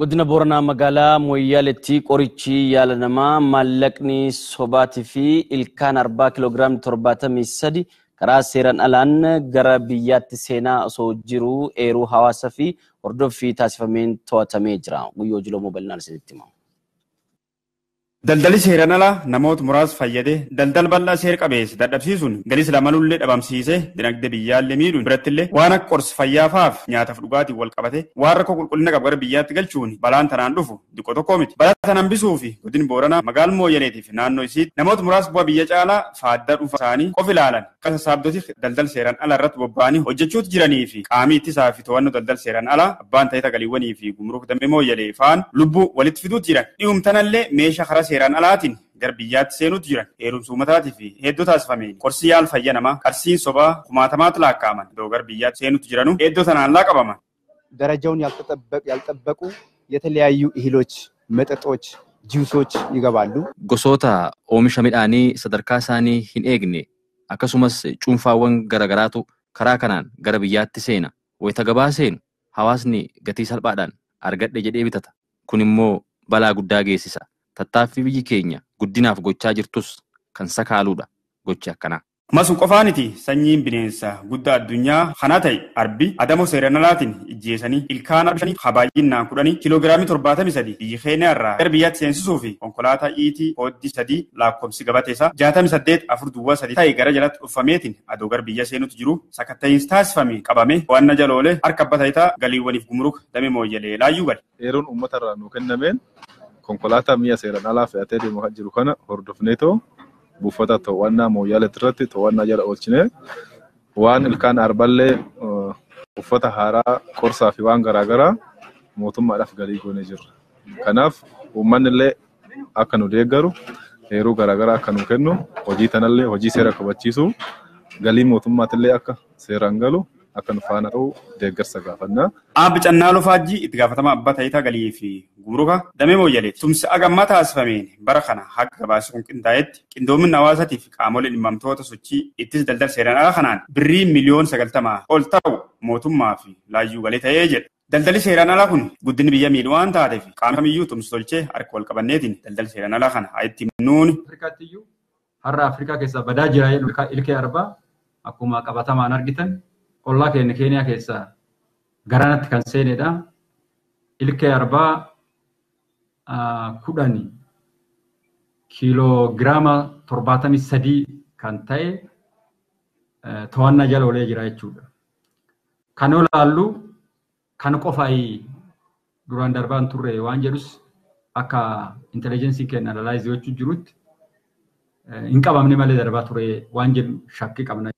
Godina Booranaa magaalaa Mooyyaaleetti qorichi yaala namaa maallaqni sobaatii fi ilkaan arbaa kiloogiraamii torbaatamii sadi karaa seeraan alaan gara biyyaatti seenaa osoo jiru eeruu hawaasaa fi hordoffii taasifameen to'atamee jira. Guyyoo Jilomoo bal'inaan isinitti himamu. Daldalli seeraan alaa namoota muraasa fayyadee daldala bal'aa seera qabeessa dadhabsiisuun galis lamalullee dhabamsiisee dinagdee biyyaallee miidhuun birattillee waan akka qorsi fayyaafaaf nyaataaf dhugaatiin wal qabate waan rakkoo qulqullina qabu gara biyyaatti galchuun balaan tanaan dhufu diqqoo tokkoo miti. Balaa tan hambisuu fi godin booranaa magaala mooyyaleetii fi naannoo isiitti namoota muraasa bu'aa biyya caalaa faaddaa dhuunfaa isaanii qof ilaalan qasa saabdotii daldala seeraan alaa irratti bobba'anii hojjechuutu jiranii fi qaamii ittisaa fi to'annoo daldala seeraan alaa abbaan ta'ee galiiwwanii fi gumruuk damee mooyyalee faan lubbuu walitti fiduutu jiran. Dhi'umtanallee meeshaa karaa seeraan alaatiin gara biyyaatti seenuutu jiran heerumsa uummataatii fi hedduu taasifameen qorsi yaal fayya namaa qarsiin sobaa kumaatamaatu laakkaaman iddoo gara biyyaatti seenuutu jiranu hedduu tanaan laaqabaman. ደረጃውን ያልጠበቁ የተለያዩ እህሎች፣ መጠጦች፣ ጁሶች ይገባሉ። Gosoota oomisha midhaanii sadarkaa isaanii hin eegne akkasumas cuunfaawwan garagaraatu karaa kanaan gara biyyaatti seena. Wayita gabaa seenu hawaasni gatii salphaadhaan argadhe jedhee bitata. Kun immoo balaa guddaa geessisa. Tattaaffii biyyi keenya guddinaaf gochaa jirtus kan sakaaluudha gochi akkanaa. Masu qofaaniti sanyiin bineensa guddaa addunyaa kana ta'e arbi adamoo seeraan alaatiin ijjeesanii ilkaan arbi shanii habaayyinaan kudhanii kiloogiraamii torbaatamii sadii biyyi keenya irraa gara biyyaatti seensisuu fi konkolaataa iitii hooddii sadii lakkoofsi gabateessa jaatamii saddeet afur duwwaa sadii ta'e gara jalatti dhuffameetiin adoo gara biyya seenutu jiru sakatta'iinsi taasifame qabame waan jaloolee harka abba ta'itaa galiiwwaniif gumruuk damee mooyyalee laayyuu gale. Eeruun uummata irraa nuu kennameen konkolaataa mi'a seeraan alaa fe'atee deemaa kan jiru kana hordofneetoo buufata to'annaa mooyyaaleetti irratti to'annaa jala oolchine waan ilkaan arballee uffata haaraa qorsaa fi waan garaagaraa mootummaadhaaf galii goonee jirra. Kanaaf uummanni illee akka nu deeggaru heeruu garaagaraa akka nu kennu hojii tanallee hojii seera kabachiisuu galii mootummaatillee akka seeraan galu akka nu faana ta'u deeggarsa gaafanna. Aabbi Cannaaloo Faajjii itti gaafatama abbaa ta'itaa galii fi gumruka damee mooyyalee tumsi agammaa taasifameen bara kana haga gabaasa kun qindaa'etti qindoominni hawaasatii fi qaamolee dhimmamtoota sochii ittis daldala seeraan alaa kanaan birrii miliyoon sagaltamaa ol ta'u mootummaa fi laayyuu galee ta'ee jedha. Daldalli seeraan alaa kun guddinni biyya miidhu waan taateef qaama kamiyyuu tumsi tolchee harka wal qabanneetiin daldala seeraan alaa kana itti nuuni. Afrikaattiyyuu har'a Afrikaa keessaa badaa jira ilkee arbaa akkuma qabatamaan argitan ollaa keenya keeniyaa keessaa garanatti kan seenedha. Ilkee arbaa kudhani kiiloogiraama torbaatamii sadii kan ta'e to'annaa jala olee jira jechuudha. Kan olaallu kan qofaayi duraan darbaan turre waan jedhus akka intelijensiin keenya analaayizii gochuu jirutti hin qabamne malee darbaa ture waan jedhu shakkii qabna.